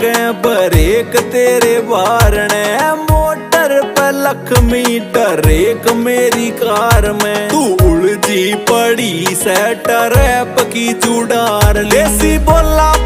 के ब्रेक तेरे बारने मोटर पे लख मीटर एक मेरी कार में तू उलझी पड़ी सेटर रैप की चुड़ार लेसी बोला पे यो दुनिया